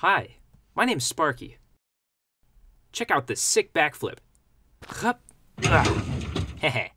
Hi, my name's Sparky. Check out this sick backflip. Hup. Ah. Heh